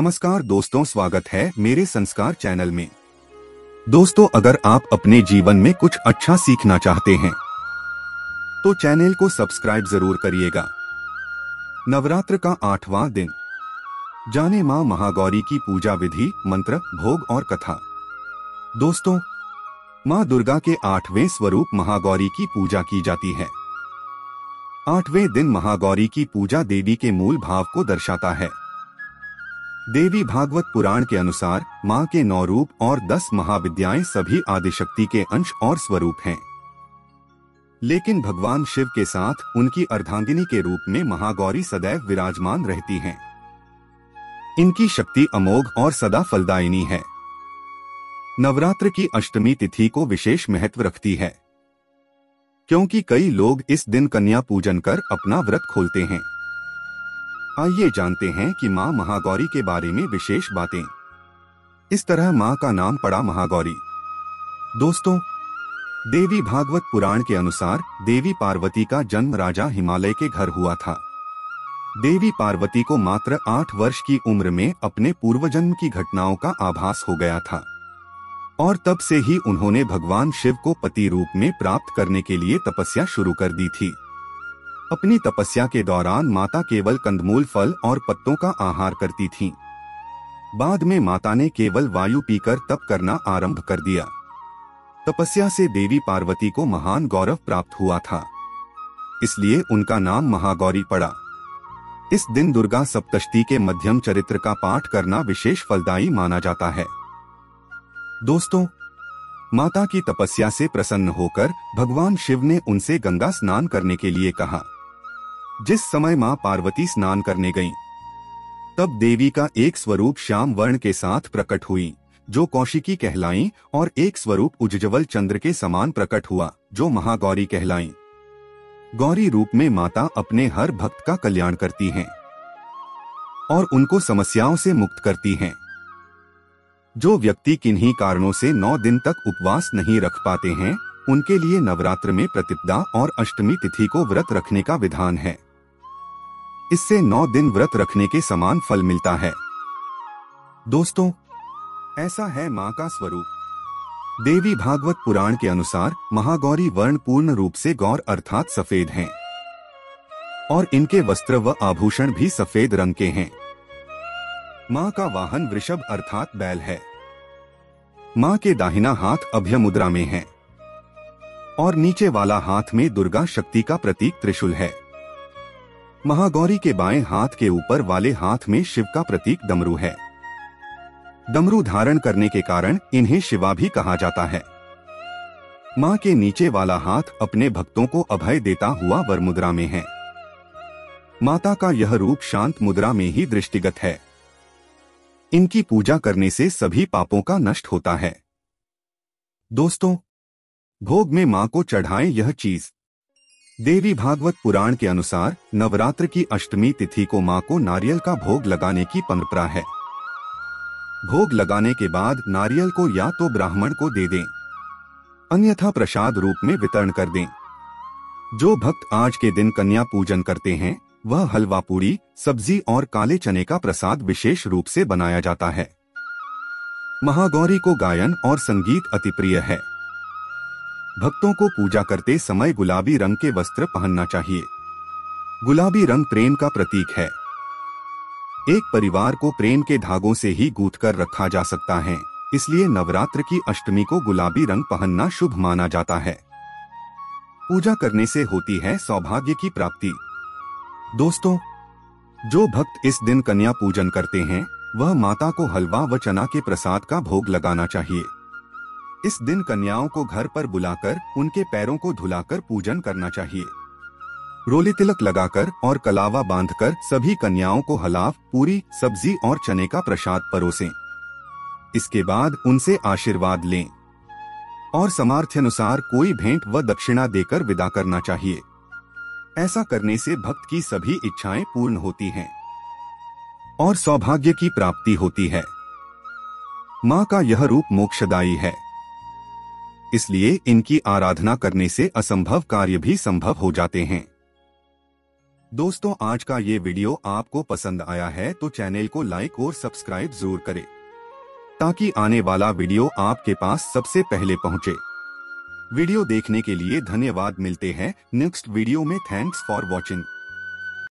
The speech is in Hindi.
नमस्कार दोस्तों, स्वागत है मेरे संस्कार चैनल में। दोस्तों, अगर आप अपने जीवन में कुछ अच्छा सीखना चाहते हैं तो चैनल को सब्सक्राइब ज़रूर करिएगा। नवरात्र का आठवां दिन। जाने माँ महागौरी की पूजा विधि, मंत्र, भोग और कथा। दोस्तों, माँ दुर्गा के आठवें स्वरूप महागौरी की पूजा की जाती है। आठवें दिन महागौरी की पूजा देवी के मूल भाव को दर्शाता है। देवी भागवत पुराण के अनुसार, माँ के नौ रूप और दस महाविद्याएँ सभी आदिशक्ति के अंश और स्वरूप हैं। लेकिन भगवान शिव के साथ उनकी अर्धांगिनी के रूप में महागौरी सदैव विराजमान रहती हैं। इनकी शक्ति अमोघ और सदा फलदायिनी है। नवरात्र की अष्टमी तिथि को विशेष महत्व रखती है। क्योंकि कई लोग इस दिन कन्या पूजन कर अपना व्रत खोलते हैं। आइए जानते हैं कि माँ महागौरी के बारे में विशेष बातें। इस तरह माँ का नाम पड़ा महागौरी। दोस्तों, देवी भागवत पुराण के अनुसार देवी पार्वती का जन्म राजा हिमालय के घर हुआ था। देवी पार्वती को मात्र आठ वर्ष की उम्र में अपने पूर्वजन्म की घटनाओं का आभास हो गया था। और तब से ही उन्होंने भगवान शिव को पति रूप में प्राप्त करने के लिए तपस्या शुरू कर दी थी। अपनी तपस्या के दौरान माता केवल कंदमूल फल और पत्तों का आहार करती थीं। बाद में माता ने केवल वायु पीकर तप करना आरंभ कर दिया। तपस्या से देवी पार्वती को महान गौरव प्राप्त हुआ था। इसलिए उनका नाम महागौरी पड़ा। इस दिन दुर्गा सप्तष्टि के मध्यम चरित्र का पाठ करना विशेष फलदायी माना जाता है। दोस्तों, माता की तपस्या से प्रसन्न होकर भगवान शिव ने उनसे गंगा स्नान करने के लिए कहा। जिस समय माँ पार्वती स्नान करने गईं, तब देवी का एक स्वरूप श्याम वर्ण के साथ प्रकट हुई जो कौशिकी कहलाई और एक स्वरूप उज्जवल चंद्र के समान प्रकट हुआ जो महागौरी कहलाई। गौरी रूप में माता अपने हर भक्त का कल्याण करती हैं और उनको समस्याओं से मुक्त करती हैं जो व्यक्ति किन्हीं कारणों से नौ दिन तक उपवास नहीं रख पाते हैं उनके लिए नवरात्र में प्रतिपदा और अष्टमी तिथि को व्रत रखने का विधान है। इससे नौ दिन व्रत रखने के समान फल मिलता है। दोस्तों, ऐसा है माँ का स्वरूप। देवी भागवत पुराण के अनुसार महागौरी वर्ण पूर्ण रूप से गौर अर्थात सफ़ेद हैं। और इनके वस्त्र व आभूषण भी सफ़ेद रंग के हैं। माँ का वाहन वृषभ अर्थात बैल है। माँ के दाहिना हाथ अभ्य मुद्रा में है। और नीचे वाला हाथ में दुर्गा शक्ति का प्रतीक त्रिशूल है। महागौरी के बाएँ हाथ के ऊपर वाले हाथ में शिव का प्रतीक डमरू है। डमरू धारण करने के कारण इन्हें शिवा भी कहा जाता है। माँ के नीचे वाला हाथ अपने भक्तों को अभय देता हुआ वर मुद्रा में है। माता का यह रूप शांत मुद्रा में ही दृष्टिगत है। इनकी पूजा करने से सभी पापों का नष्ट होता है। दोस्तों, भोग में माँ को चढ़ाएँ यह चीज़। देवी भागवत पुराण के अनुसार नवरात्र की अष्टमी तिथि को माँ को नारियल का भोग लगाने की परंपरा है। भोग लगाने के बाद नारियल को या तो ब्राह्मण को दे दें, अन्यथा प्रसाद रूप में वितरण कर दें। जो भक्त आज के दिन कन्या पूजन करते हैं, वह हलवा पूड़ी सब्ज़ी और काले चने का प्रसाद विशेष रूप से बनाया जाता है। महागौरी को गायन और संगीत अति प्रिय है। भक्तों को पूजा करते समय गुलाबी रंग के वस्त्र पहनना चाहिए। गुलाबी रंग प्रेम का प्रतीक है। एक परिवार को प्रेम के धागों से ही गूथ कर रखा जा सकता है, इसलिए नवरात्र की अष्टमी को गुलाबी रंग पहनना शुभ माना जाता है। पूजा करने से होती है सौभाग्य की प्राप्ति। दोस्तों, जो भक्त इस दिन कन्या पूजन करते हैं, वह माता को हलवा व चना के प्रसाद का भोग लगाना चाहिए। इस दिन कन्याओं को घर पर बुलाकर, उनके पैरों को धुलाकर पूजन करना चाहिए। रोली तिलक लगाकर और कलावा बांधकर सभी कन्याओं को हलाफ, पूरी, सब्ज़ी और चने का प्रसाद परोसें। इसके बाद उनसे आशीर्वाद लें। और समार्थ्य अनुसार कोई भेंट व दक्षिणा देकर विदा करना चाहिए। ऐसा करने से भक्त की सभी इच्छाएँ पूर्ण होती हैं। और सौभाग्य की प्राप्ति होती है। माँ का यह रूप मोक्षदायी है। इसलिए इनकी आराधना करने से असंभव कार्य भी संभव हो जाते हैं। दोस्तों, आज का ये वीडियो आपको पसंद आया है तो चैनल को लाइक और सब्सक्राइब ज़रूर करें, ताकि आने वाला वीडियो आपके पास सबसे पहले पहुँचे। वीडियो देखने के लिए धन्यवाद, मिलते हैं नेक्स्ट वीडियो में। Thanks for watching.